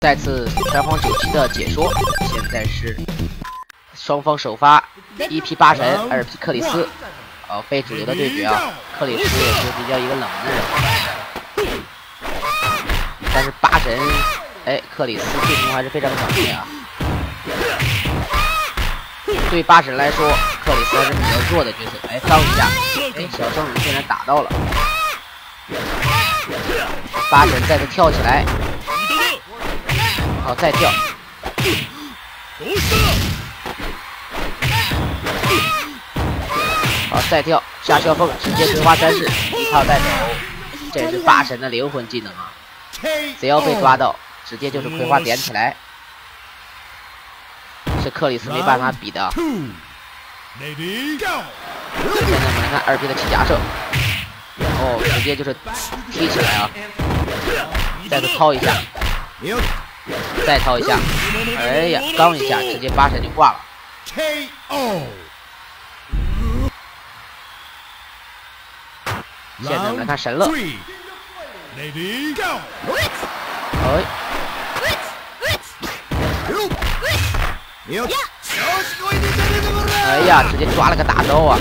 再次拳皇九七的解说，现在是双方首发一匹八神，二匹克里斯，呃，非主流的对决啊。克里斯也是比较一个冷门的人物，但是八神，哎，克里斯进攻还是非常强烈啊。对八神来说，克里斯还是比较弱的角色。哎，刚一下，哎，小圣女竟然打到了，八神再次跳起来。好，再跳。好，再跳，下萧风，直接葵花三式，一套带走。这是大神的灵魂技能啊！只要被抓到，直接就是葵花点起来，是克里斯没办法比的。现在我们来看二 P 的起夹射，哦，直接就是踢起来啊！再次掏一下。再掏一下，哎呀，刚一下，直接八神就挂了。KO。现在我们来看神乐。哎。哎呀，直接抓了个大招啊！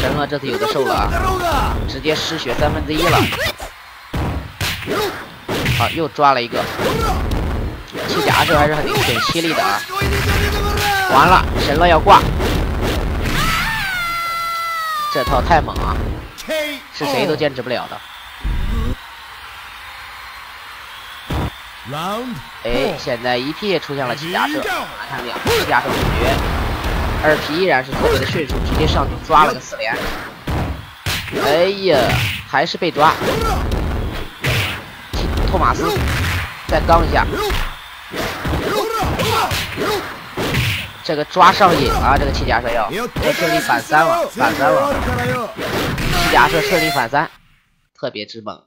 神乐这次有的受了啊，直接失血三分之一了。好，又抓了一个。气甲这还是很挺犀利的啊！完了，神乐要挂，这套太猛啊，是谁都坚持不了的。哎，现在一 P 也出现了气甲射，看两个气甲射对决，二 P 依然是特别的迅速，直接上去抓了个四连。哎呀，还是被抓。托马斯，再刚一下。这个抓上瘾了！这个气甲射要要顺利反三了，反三了！气甲射顺利反三，特别之猛。